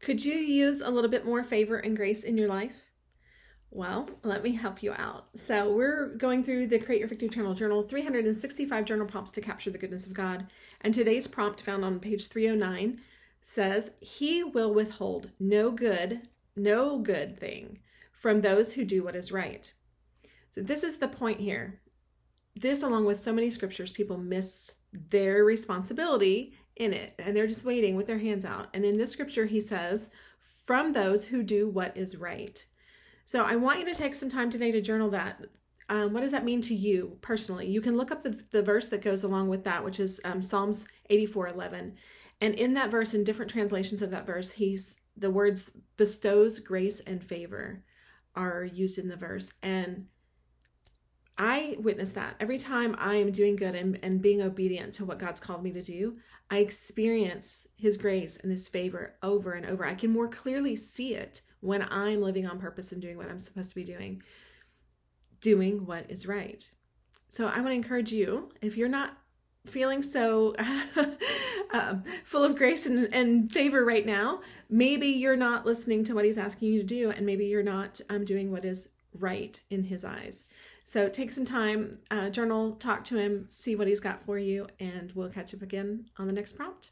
Could you use a little bit more favor and grace in your life? Well, let me help you out. So, we're going through the Create Your Victory Channel Journal 365 journal prompts to capture the goodness of God. And today's prompt, found on page 309, says, He will withhold no good, no good thing from those who do what is right. So, this is the point here. This, along with so many scriptures, people miss their responsibility in it and they're just waiting with their hands out. And in this scripture, he says, from those who do what is right. So I want you to take some time today to journal that. Um, what does that mean to you personally? You can look up the, the verse that goes along with that, which is um, Psalms 84 11. And in that verse, in different translations of that verse, he's the words bestows grace and favor are used in the verse. And I witness that every time I am doing good and, and being obedient to what God's called me to do, I experience His grace and His favor over and over. I can more clearly see it when I'm living on purpose and doing what I'm supposed to be doing, doing what is right. So I want to encourage you if you're not feeling so um, full of grace and, and, favor right now, maybe you're not listening to what He's asking you to do, and maybe you're not um, doing what is right in His eyes. So take some time, uh, journal, talk to him, see what he's got for you, and we'll catch up again on the next prompt.